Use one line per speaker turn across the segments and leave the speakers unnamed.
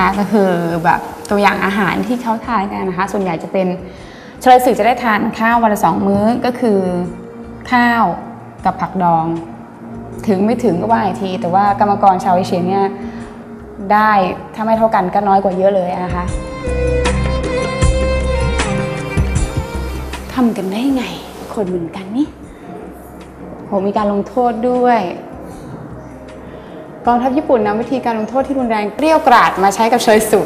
นี่นะคะก็คือแบบตัวอย่างอาหารที่เขาทานกันนะคะ ส่วนใหญ่จะเป็นเฉลยศึกจะได้ทานข้าววันละสองมื้อก็คือข้าวกับผักดอง ถึงไม่ถึงก็ว่าอีกที แต่ว่ากรรมกรชาวเอเชียเนี่ยได้ถ้าไม่เท่ากันก็น้อยกว่าเยอะเลยนะคะทำกันได้ไง คนเหมือนกันนี่โหมีการลงโทษด้วยก องทัพญี่ปุ่นนำวิธีการลงโทษที่รุนแรงเกรี้ยวกราดมาใช้กับเฉลยสุ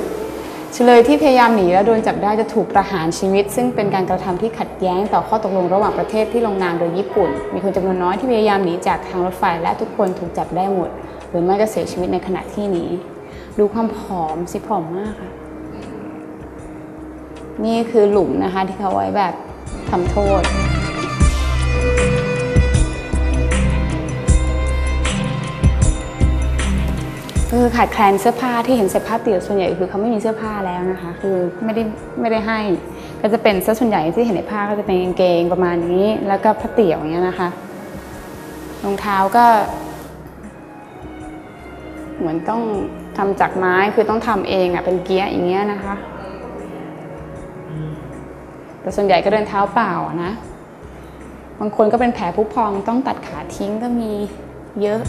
เฉลยที่พยายามหนีและโดนจับได้จะถูกประหารชีวิต ซึ่งเป็นการกระทำที่ขัดแย้งต่อข้อตกลงระหว่างประเทศที่ลงนามโดยญี่ปุ่น มีคนจำนวนน้อยที่พยายามหนีจากทางรถไฟ และทุกคนถูกจับได้หมด หรือไม่ก็เสียชีวิตในขณะที่หนีดูความผอมสิผอมมากค่ะ นี่คือหลุมนะคะที่เขาไว้แบบทำโทษ คือขาดแคลนเสื้อผ้าที่เห็นเสื้อผ้าเตี่ยวส่วนใหญ่คือเขาไม่มีเสื้อผ้าแล้วนะคะ คือไม่ได้ไม่ได้ให้ ก็จะเป็นเสื้อส่วนใหญ่ที่เห็นในผ้าก็จะเป็นกางเกงประมาณนี้ แล้วก็ผ้าเตี่ยวอย่างเงี้ยนะคะรองเท้าก็ เหมือนต้องทำจากไม้คือต้องทำเองอะเป็นเกียร์อย่างเงี้ยนะคะ แต่ส่วนใหญ่ก็เดินเท้าเปล่านะบางคนก็เป็นแผลผุพองต้องตัดขาทิ้งก็มีเยอะ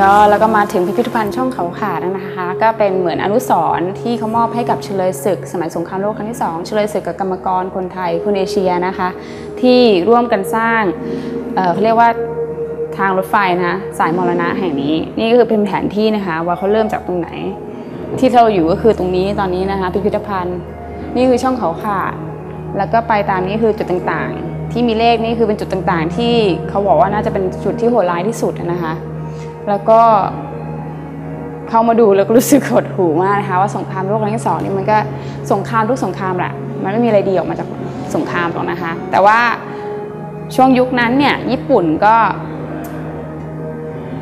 ก็แล้วก็มาถึงพิพิธภัณฑ์ช่องเขาขาดนะคะ ก็เป็นเหมือนอนุสรณ์ที่เขามอบให้กับเฉลยศึก สมัยสงครามโลกครั้งที่สองเฉลยศึกกับกรรมกรคนไทยคนเอเชียนะคะ ที่ร่วมกันสร้างเขาเรียกว่าทางรถไฟนะสายมรณะแห่งนี้ นี่ก็คือเป็นแผนที่นะคะ ว่าเขาเริ่มจากตรงไหน ที่เราอยู่ก็คือตรงนี้ตอนนี้นะคะ พิพิธภัณฑ์ นี่คือช่องเขาขาดแล้วก็ไปตามนี้คือจุดต่างๆ ที่มีเลขนี่คือเป็นจุดต่างๆ ที่เขาบอกว่าน่าจะเป็นจุดที่โหดร้ายที่สุดนะคะ แล้วก็เข้ามาดูแล้วก็รู้สึกหดหู่มากนะคะว่าสงครามโลกครั้งที่สองนี่มันก็สงครามทุกสงครามแหละมันไม่มีอะไรดีออกมาจากสงครามหรอกนะคะ แต่ว่าช่วงยุคนั้นเนี่ยญี่ปุ่นก็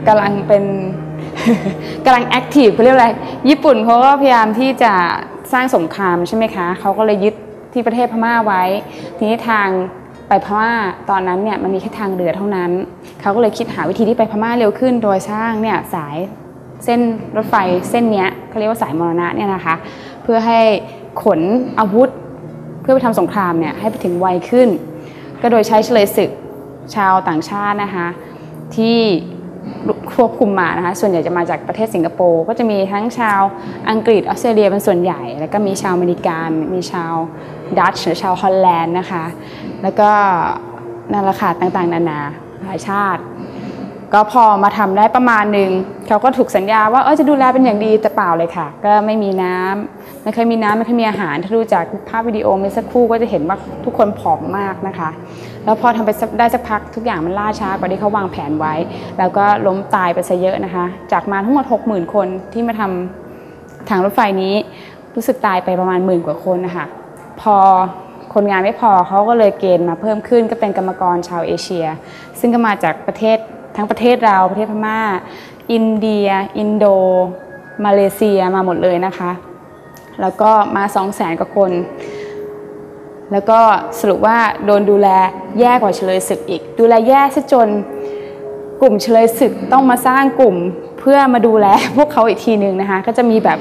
กำลังเป็นกำลังแอคทีฟเขาเรียกอะไร ญี่ปุ่นเขาก็พยายามที่จะสร้างสงครามใช่ไหมคะ เขาก็เลยยึดที่ประเทศพม่าไว้ ทีนี้ทาง ไปพม่าตอนนั้นเนี่ยมันมีแค่ทางเรือเท่านั้น เขาก็เลยคิดหาวิธีที่ไปพม่าเร็วขึ้น โดยสร้างเนี่ยสายเส้นรถไฟเส้นเนี้ยเขาเรียกว่าสายมรณะเนี่ยนะคะ เพื่อให้ขนอาวุธ เพื่อไปทำสงครามเนี่ยให้ไปถึงไวขึ้น ก็โดยใช้เฉลยศึกชาวต่างชาตินะคะ ที่ ควบคุมมานะคะส่วนใหญ่จะมาจากประเทศสิงคโปร์ก็จะมีทั้งชาวอังกฤษออสเตรเลียเป็นส่วนใหญ่ แล้วก็มีชาวอเมริกัน มีชาวดัตช์หรือชาวฮอลแลนด์นะคะ แล้วก็นั่นแหละค่ะต่างๆ นานาหลายชาติ ก็พอมาทำได้ประมาณหนึ่งเขาก็ถูกสัญญาว่าเออจะดูแลเป็นอย่างดีแต่เปล่าเลยค่ะ ก็ไม่มีน้ำไม่เคยมีน้ำไม่เคยมีอาหารถ้าดูจากภาพวิดีโอเมื่อสักครู่ก็จะเห็นว่าทุกคนผอมมากนะคะ แล้วพอทำไปได้สักพักทุกอย่างมันล่าช้ากว่าที่เขาวางแผนไว้ แล้วก็ล้มตายไปซะเยอะนะคะ จากมาทั้งหมด 60,000 คนที่มาทำทางรถไฟนี้รู้สึกตายไปประมาณหมื่นกว่าคนนะคะพอคนงานไม่พอเขาก็เลยเกณฑ์มาเพิ่มขึ้นก็เป็นกรรมกรชาวเอเชีย ซึ่งก็มาจากประเทศทั้งประเทศเราประเทศพม่า อินเดีย อินโด มาเลเซียมาหมดเลยนะคะ แล้วก็มา 2 0 0แสนกว่าคน แล้วก็สรุปว่าโดนดูแลแย่กว่าเฉลยศึกอีก ดูแลแย่ซะจนกลุ่มเฉลยศึกต้องมาสร้างกลุ่มเพื่อมาดูแลพวกเขาอีกทีหนึ่งนะคะ ก็จะมีแบบ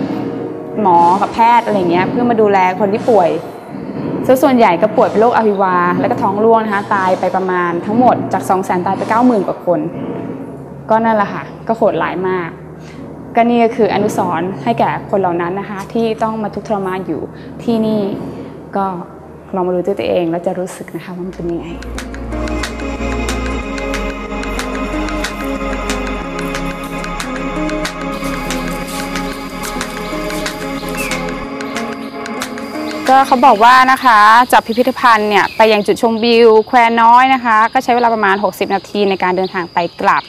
หมอกับแพทย์อะไรเงี้ยเพื่อมาดูแลคนที่ป่วยส่วนใหญ่ก็ป่วยเป็นโรคอหิวา และก็ท้องร่วงนะคะตายไปประมาณทั้งหมดจาก 2 0 0 0 0ตายไป 90,000 กว่าคน ก็นั่นแหละค่ะ ก็โหดหลายมาก ก็นี่ก็คืออนุสรณ์ให้แก่คนเหล่านั้นนะคะ ที่ต้องมาทุกข์ทรมานอยู่ที่นี่ก็ ลองมาดูด้วยตัวเองแล้วจะรู้สึกนะคะว่ามันเป็นยังไงก็เขาบอกว่านะคะจากพิพิธภัณฑ์เนี่ยไปยังจุดชมวิวแควน้อยนะคะ ก็ใช้เวลาประมาณ 60 นาทีในการเดินทางไปกลับ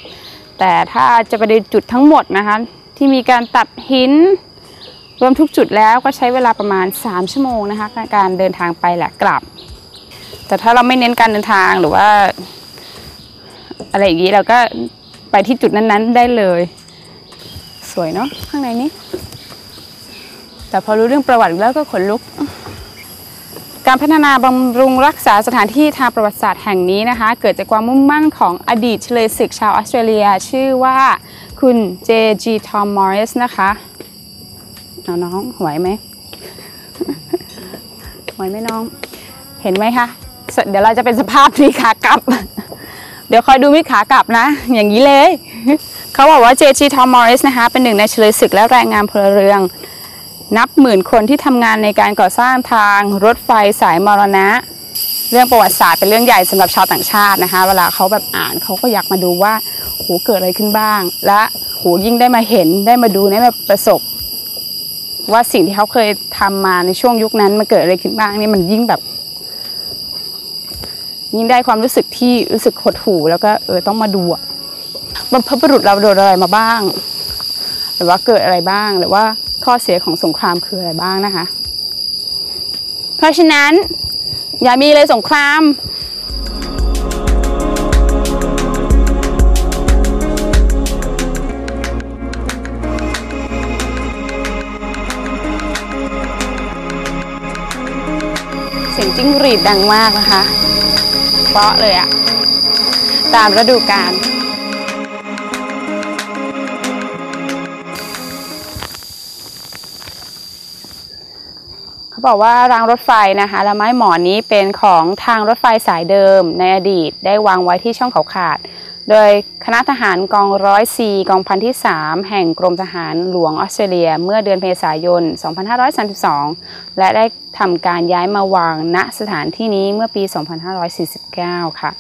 แต่ถ้าจะไปดูจุดทั้งหมดนะคะ ที่มีการตัดหิน รวมทุกจุดแล้วก็ใช้เวลาประมาณ 3 ชั่วโมงนะคะการเดินทางไปและกลับ แต่ถ้าเราไม่เน้นการเดินทางหรือว่า อะไรอย่างนี้เราก็ไปที่จุดนั้นๆได้เลย สวยเนาะข้างในนี้ แต่พอรู้เรื่องประวัติแล้วก็ขนลุก การพัฒนาบำรุงรักษาสถานที่ทางประวัติศาสตร์แห่งนี้นะคะ เกิดจากความมุ่งมั่นของอดีตเฉลยศึกชาวออสเตรเลีย ชื่อว่าคุณ J.G. Tom Morris นะคะ เอาน้องไหวไหมไหวไหมน้อง เห็นไหมคะ เดี๋ยวเราจะเป็นสภาพนี้ขากลับ เดี๋ยวคอยดูมิขากลับนะ อย่างนี้เลย เขาบอกว่า J.G. Tom Morris นะคะ เป็นหนึ่งในเฉลยศึกและแรงงานพลเรืองนับหมื่นคนที่ทำงานในการก่อสร้างทางรถไฟสายมรณะ เรื่องประวัติศาสตร์เป็นเรื่องใหญ่สำหรับชาวต่างชาตินะคะ เวลาเขาแบบอ่านเขาก็อยากมาดูว่าโหเกิดอะไรขึ้นบ้าง และโหยิ่งได้มาเห็นได้มาดูได้มาประสบ ว่าสิ่งที่เขาเคยทำมาในช่วงยุคนั้นมันเกิดอะไรขึ้นบ้างนี่มันยิ่งแบบ ยิ่งได้ความรู้สึกที่รู้สึกหดหู่แล้วก็เออต้องมาดูอะบรรพบุรุษเราโดนอะไรมาบ้าง หรือว่าเกิดอะไรบ้างหรือว่าข้อเสียของสงครามคืออะไรบ้างนะคะ เพราะฉะนั้นอย่ามีเลยสงคราม จิ้งหรีดดังมากนะคะ เพราะเลยอะตามฤดูกาลเขาบอกว่ารางรถไฟนะคะและไม้หมอนนี้เป็นของทางรถไฟสายเดิมในอดีตได้วางไว้ที่ช่องเขาขาด โดยคณะทหารกองร้อยซีกองพันที่ 3 แห่งกรมทหารหลวงออสเตรเลีย เมื่อเดือนเมษายน 2532 และได้ทำการย้ายมาวางณสถานที่นี้เมื่อปี 2549 ค่ะ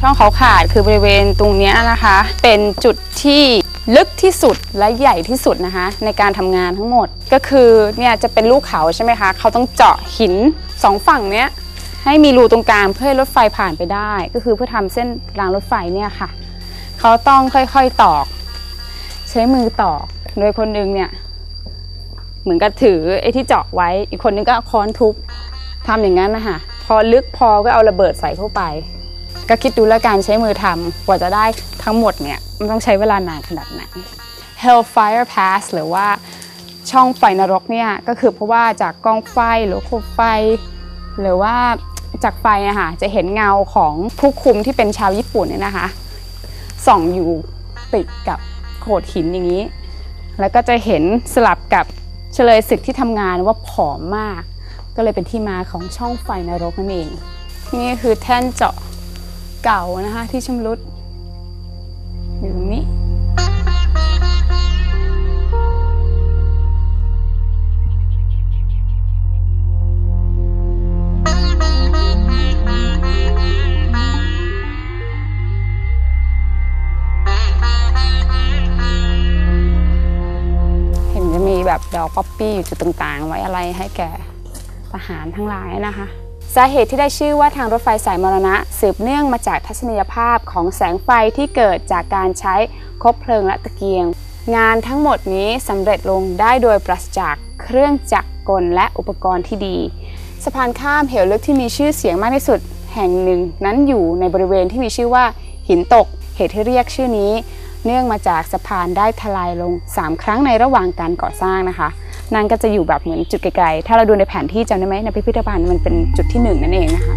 ช่องเขาขาดคือบริเวณตรงนี้นะคะ เป็นจุดที่ ลึกที่สุดและใหญ่ที่สุดนะคะ ในการทำงานทั้งหมดก็คือเนี่ยจะเป็นลูกเขาใช่ไหมคะ เขาต้องเจาะหินสองฝั่งเนี้ยให้มีรูตรงกลางเพื่อให้รถไฟผ่านไปได้ ก็คือเพื่อทำเส้นรางรถไฟเนี่ยค่ะ เขาต้องค่อยๆตอก ใช้มือตอก โดยคนหนึงเนี่ยเหมือนกับถือไอ้ที่เจาะไว้ อีกคนนึงก็ค้อนทุบทำอย่างนั้นนะคะพอลึกพอก็เอาระเบิดใส่เข้าไป ก็คิดดูแล้วการใช้มือทำกว่าจะได้ทั้งหมดเนี่ยมันต้องใช้เวลานานขนาดไหน Hellfire Pass หรือว่าช่องไฟนรกเนี่ยก็คือเพราะว่าจากกองไฟหรือโคมไฟ หรือว่าจากไฟอะค่ะจะเห็นเงาของผู้คุมที่เป็นชาวญี่ปุ่นเนี่ยนะคะส่องอยู่ติดกับโขดหินอย่างนี้ แล้วก็จะเห็นสลับกับเฉลยศึกที่ทำงานว่าผอมมาก ก็เลยเป็นที่มาของช่องไฟนรกนั่นเอง นี่คือแท่นเจาะ เก่านะคะที่ชำรุดอยู่ตรงนี้
เห็นจะมี
แบบดอกป๊อปปี้อยู่จุดต่างๆ ไว้อะไรให้แก่ทหารทั้งหลายนะคะ สาเหตุที่ได้ชื่อว่าทางรถไฟสายมรณะ สืบเนื่องมาจากทัศนียภาพของแสงไฟที่เกิดจากการใช้คบเพลิงและตะเกียง งานทั้งหมดนี้สำเร็จลงได้โดยปราศจากเครื่องจักรกลและอุปกรณ์ที่ดี สะพานข้ามเหวลึกที่มีชื่อเสียงมากที่สุดแห่งหนึ่ง นั้นอยู่ในบริเวณที่มีชื่อว่าหินตกเหตุที่เรียกชื่อนี้ เนื่องมาจากสะพานได้ทลายลง 3 ครั้งในระหว่างการก่อสร้างนะคะ นางก็จะอยู่แบบเหมือนจุดไกลๆ ถ้าเราดูในแผนที่จำได้ไหมในพิพิธภัณฑ์มันเป็นจุดที่หนึ่งนั่นเองนะคะ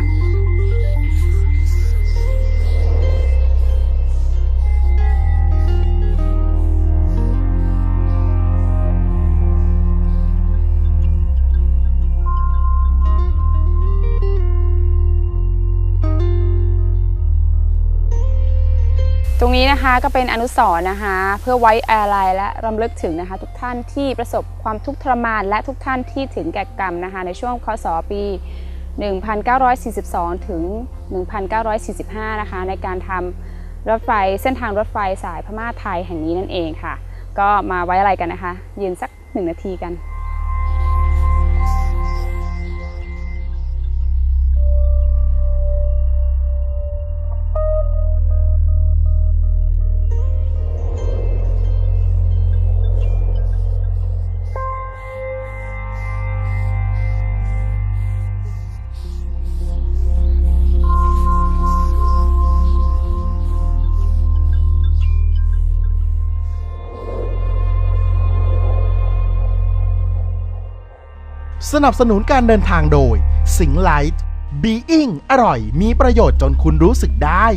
รงนี้นะคะก็เป็นอนุสรณ์นะคะ เพื่อไว้อาลัยและรำลึกถึงนะคะ ทุกท่านที่ประสบความทุกข์ทรมานและทุกท่านที่ถึงแก่กรรมนะคะ ในช่วงคศปี 1942 ถึง 1945 นะคะ ในการทำรถไฟเส้นทางรถไฟสายพม่าไทยแห่งนี้นั่นเองค่ะ ก็มาไว้อะไรกันนะคะ ยืนสักหนึ่งนาทีกัน
สนับสนุนการเดินทางโดย สิงไลท์บีอิงอร่อย มีประโยชน์จนคุณรู้สึกได้